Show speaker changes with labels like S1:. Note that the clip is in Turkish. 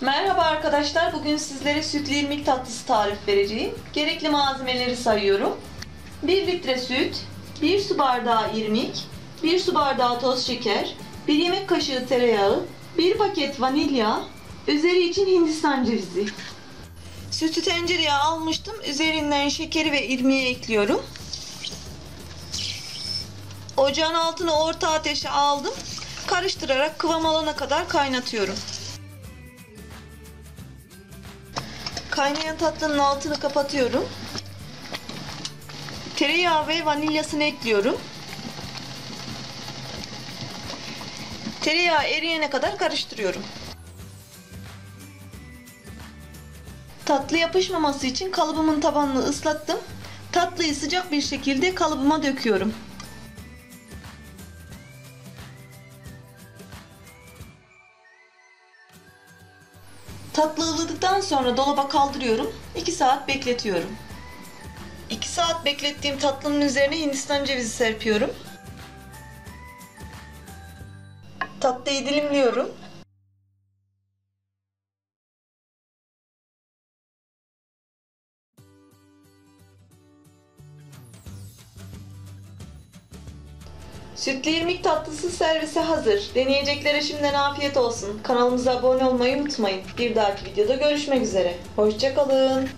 S1: Merhaba arkadaşlar. Bugün sizlere sütlü irmik tatlısı tarif vereceğim. Gerekli malzemeleri sayıyorum. 1 litre süt, 1 su bardağı irmik, 1 su bardağı toz şeker, 1 yemek kaşığı tereyağı, 1 paket vanilya, üzeri için hindistan cevizi. Sütü tencereye almıştım. Üzerinden şekeri ve irmiği ekliyorum. Ocağın altını orta ateşe aldım. Karıştırarak kıvam alana kadar kaynatıyorum. Kaynayan tatlının altını kapatıyorum. Tereyağı ve vanilyasını ekliyorum. Tereyağı eriyene kadar karıştırıyorum. Tatlı yapışmaması için kalıbımın tabanını ıslattım. Tatlıyı sıcak bir şekilde kalıbıma döküyorum. Tatlı ılıdıktan sonra dolaba kaldırıyorum. 2 saat bekletiyorum. 2 saat beklettiğim tatlının üzerine hindistan cevizi serpiyorum. Tatlıyı dilimliyorum. Sütlü irmik tatlısı servise hazır. Deneyeceklere şimdiden afiyet olsun. Kanalımıza abone olmayı unutmayın. Bir dahaki videoda görüşmek üzere. Hoşçakalın.